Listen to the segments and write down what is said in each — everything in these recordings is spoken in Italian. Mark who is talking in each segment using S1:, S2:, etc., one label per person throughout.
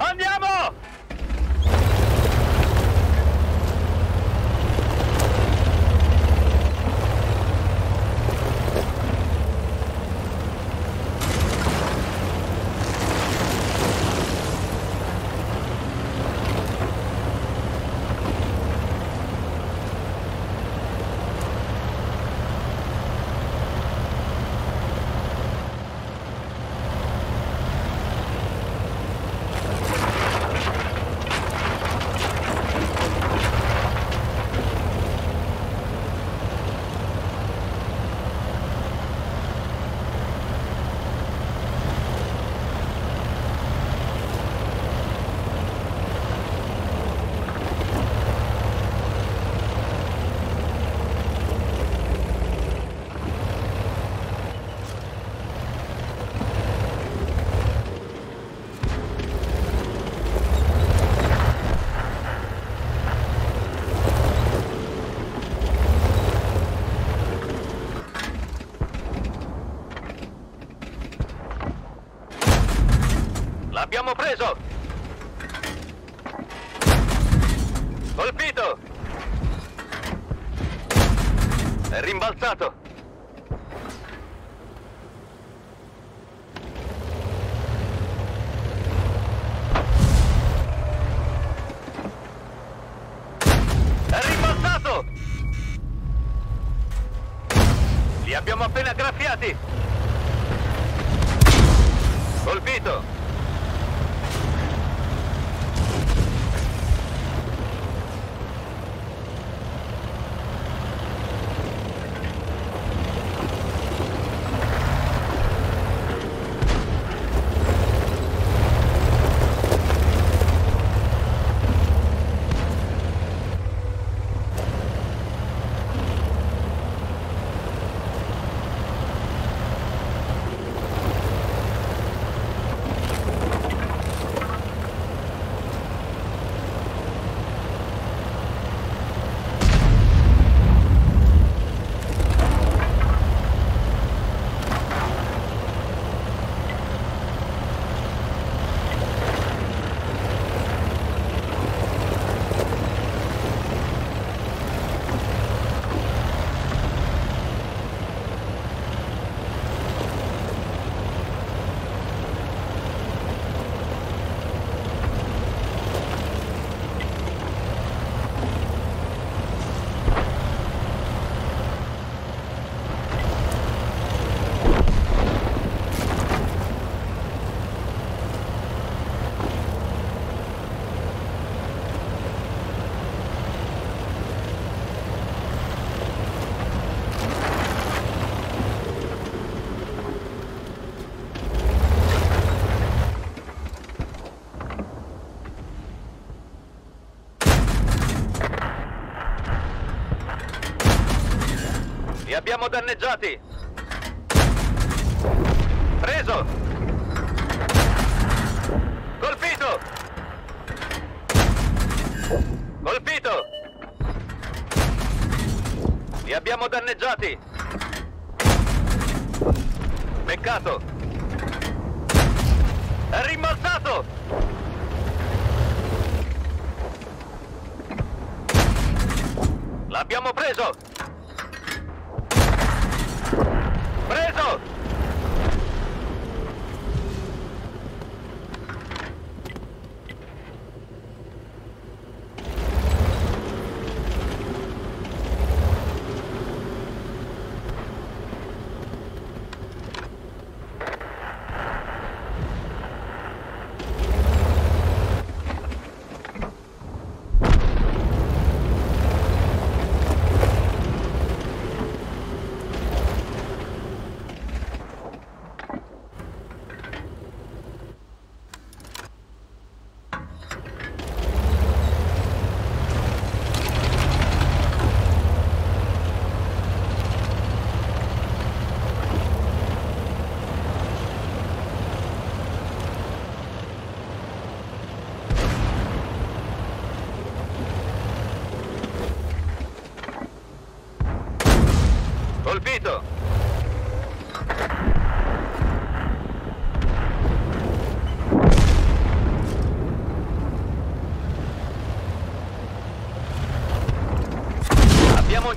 S1: On the L'abbiamo preso! Colpito! È rimbalzato! È rimbalzato! Li abbiamo appena graffiati! Colpito! Abbiamo danneggiati! Preso! Colpito! Colpito! Li abbiamo danneggiati! Peccato! È rimbalzato! L'abbiamo preso!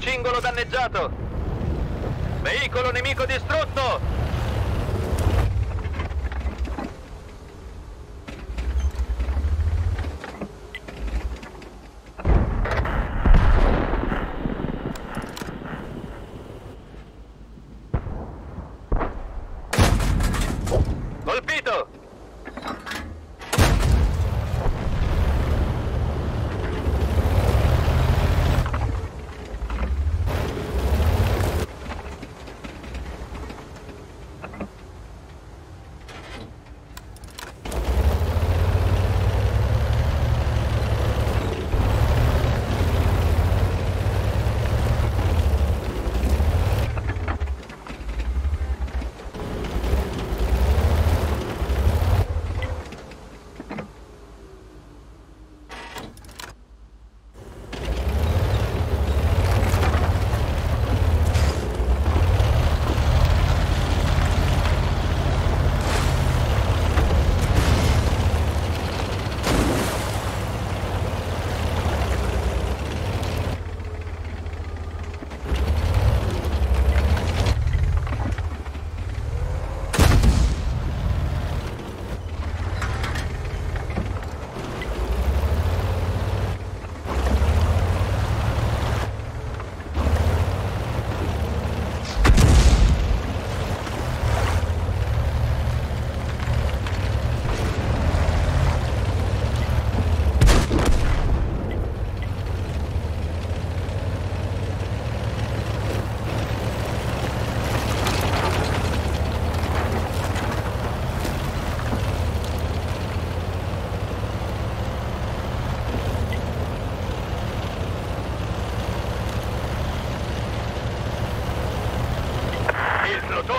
S1: Cingolo danneggiato. Veicolo nemico distrutto.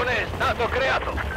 S1: Plotone è stato creato.